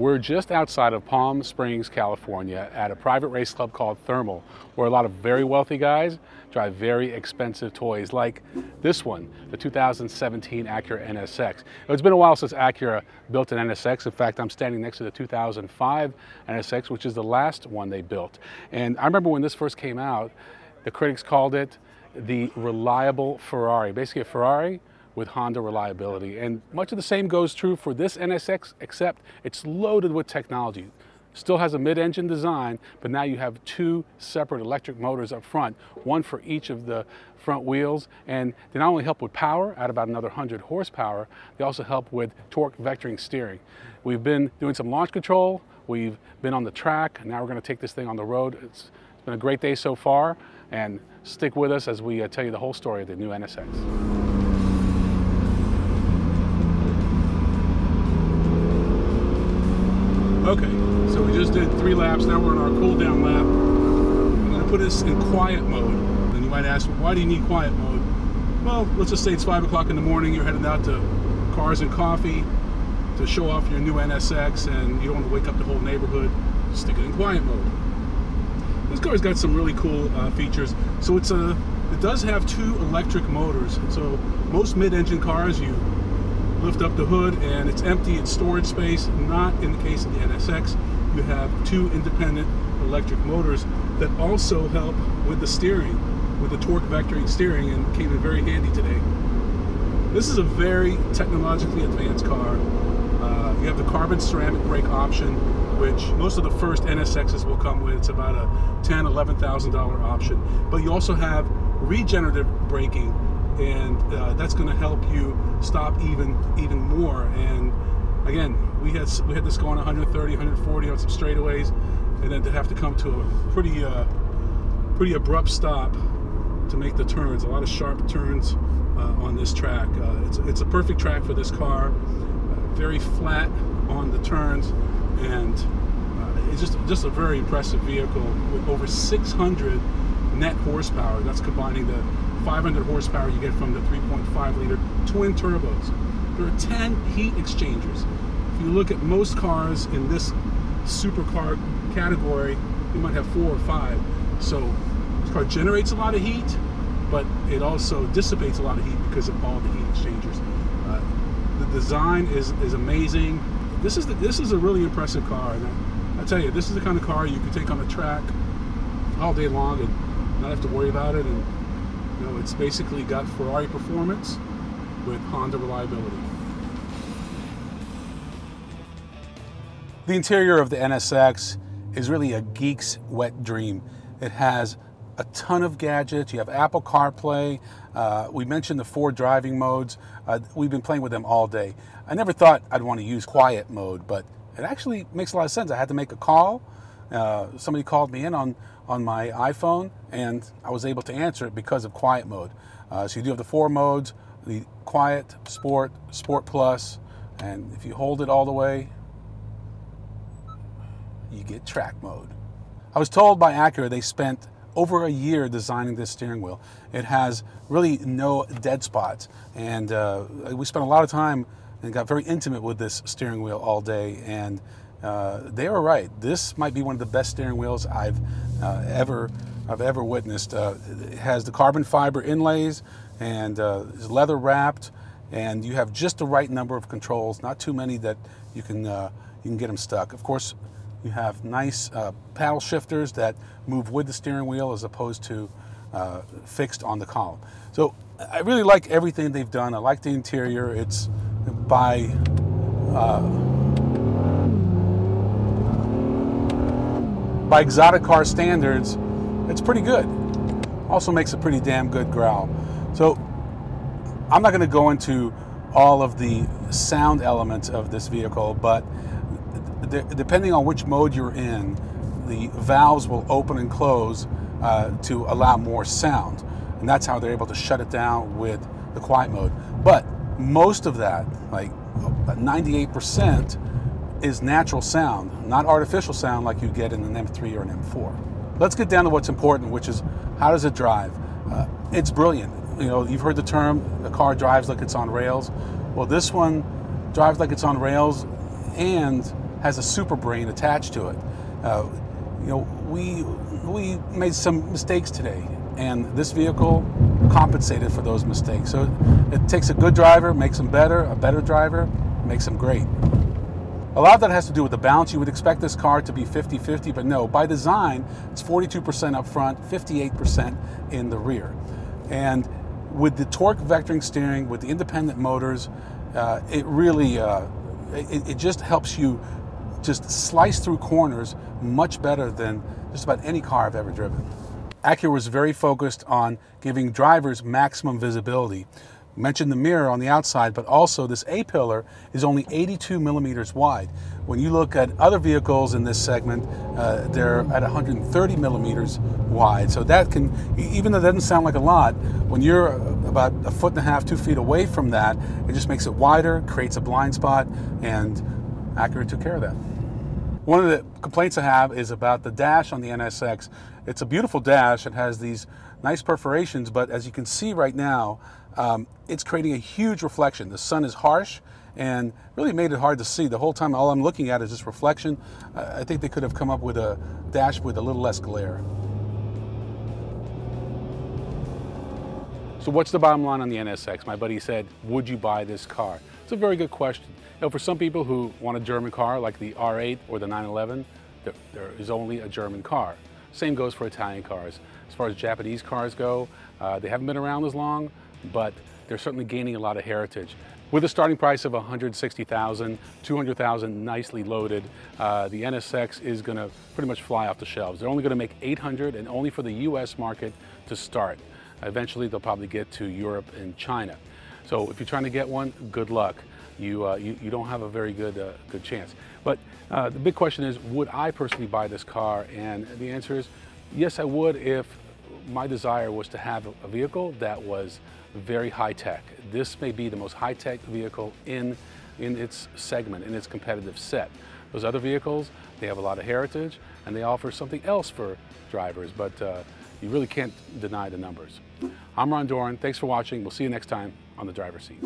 We're just outside of Palm Springs, California at a private race club called Thermal, where a lot of very wealthy guys drive very expensive toys like this one, the 2017 Acura NSX. It's been a while since Acura built an NSX. In fact, I'm standing next to the 2005 NSX, which is the last one they built. And I remember when this first came out, the critics called it the reliable Ferrari. Basically a Ferrari with Honda reliability. And much of the same goes true for this NSX, except it's loaded with technology. Still has a mid-engine design, but now you have two separate electric motors up front, one for each of the front wheels, and they not only help with power at about another 100 horsepower, they also help with torque vectoring steering. We've been doing some launch control, we've been on the track, now we're going to take this thing on the road. It's, it's been a great day so far, and stick with us as we uh, tell you the whole story of the new NSX. Okay, so we just did three laps. Now we're in our cool down lap. I'm to put this in quiet mode. And you might ask, why do you need quiet mode? Well, let's just say it's 5 o'clock in the morning. You're headed out to Cars and Coffee to show off your new NSX and you don't want to wake up the whole neighborhood. Stick it in quiet mode. This car's got some really cool uh, features. So it's a, it does have two electric motors. So most mid-engine cars, you lift up the hood and it's empty, it's storage space. Not in the case of the NSX. You have two independent electric motors that also help with the steering, with the torque vectoring steering and came in very handy today. This is a very technologically advanced car. Uh, you have the carbon ceramic brake option, which most of the first NSXs will come with. It's about a ten, eleven thousand dollar option. But you also have regenerative braking and uh, that's going to help you stop even even more. And again, we had we had this going 130, 140 on some straightaways, and then to have to come to a pretty uh, pretty abrupt stop to make the turns. A lot of sharp turns uh, on this track. Uh, it's it's a perfect track for this car. Uh, very flat on the turns, and uh, it's just just a very impressive vehicle with over 600 net horsepower. That's combining the 500 horsepower you get from the 3.5 liter twin turbos. There are 10 heat exchangers. If you look at most cars in this supercar category, you might have four or five. So this car generates a lot of heat, but it also dissipates a lot of heat because of all the heat exchangers. Uh, the design is, is amazing. This is the, this is a really impressive car. And I, I tell you, this is the kind of car you can take on the track all day long and not have to worry about it. And know, it's basically got Ferrari performance with Honda reliability. The interior of the NSX is really a geek's wet dream. It has a ton of gadgets. You have Apple CarPlay. Uh, we mentioned the four driving modes. Uh, we've been playing with them all day. I never thought I'd want to use quiet mode, but it actually makes a lot of sense. I had to make a call. Uh, somebody called me in on on my iPhone, and I was able to answer it because of quiet mode. Uh, so you do have the four modes, the quiet, sport, sport plus, and if you hold it all the way, you get track mode. I was told by Acura they spent over a year designing this steering wheel. It has really no dead spots, and uh, we spent a lot of time and got very intimate with this steering wheel all day, and uh, they were right. This might be one of the best steering wheels I've uh, ever I've ever witnessed. Uh, it has the carbon fiber inlays and uh, is leather wrapped, and you have just the right number of controls. Not too many that you can uh, you can get them stuck. Of course, you have nice uh, paddle shifters that move with the steering wheel as opposed to fixed on the column. So I really like everything they've done. I like the interior. It's by by exotic car standards, it's pretty good. Also makes a pretty damn good growl. So I'm not going to go into all of the sound elements of this vehicle, but depending on which mode you're in, the valves will open and close uh, to allow more sound. And that's how they're able to shut it down with the quiet mode. But most of that, like 98%, is natural sound, not artificial sound like you get in an M3 or an M4. Let's get down to what's important, which is how does it drive? Uh, it's brilliant. You know, you've heard the term, the car drives like it's on rails. Well, this one drives like it's on rails and has a super brain attached to it. Uh, you know, we we made some mistakes today, and this vehicle compensated for those mistakes. So it, it takes a good driver, makes them better, a better driver makes them great. A lot of that has to do with the balance. You would expect this car to be 50-50, but no, by design, it's 42% up front, 58% in the rear. And with the torque vectoring steering, with the independent motors, uh, it really, uh, it, it just helps you just slice through corners much better than just about any car I've ever driven. Acura was very focused on giving drivers maximum visibility mentioned the mirror on the outside, but also this A-pillar is only 82 millimeters wide. When you look at other vehicles in this segment, uh, they're at 130 millimeters wide. So that can, even though that doesn't sound like a lot, when you're about a foot and a half, two feet away from that, it just makes it wider, creates a blind spot, and Acura took care of that. One of the complaints I have is about the dash on the NSX. It's a beautiful dash. It has these nice perforations, but as you can see right now, um, it's creating a huge reflection. The sun is harsh and really made it hard to see. The whole time all I'm looking at is this reflection. I think they could have come up with a dash with a little less glare. So what's the bottom line on the NSX? My buddy said, would you buy this car? It's a very good question. For some people who want a German car like the R8 or the 911, there, there is only a German car. Same goes for Italian cars. As far as Japanese cars go, uh, they haven't been around as long, but they're certainly gaining a lot of heritage. With a starting price of 160,000, 200,000 nicely loaded, uh, the NSX is going to pretty much fly off the shelves. They're only going to make 800 and only for the US market to start. Eventually they'll probably get to Europe and China. So if you're trying to get one, good luck. You, uh, you, you, don't have a very good, uh, good chance. But uh, the big question is, would I personally buy this car? And the answer is, yes, I would if my desire was to have a vehicle that was very high tech. This may be the most high tech vehicle in, in its segment, in its competitive set. Those other vehicles, they have a lot of heritage and they offer something else for drivers, but uh, you really can't deny the numbers. I'm Ron Doron. Thanks for watching. We'll see you next time on the driver's seat.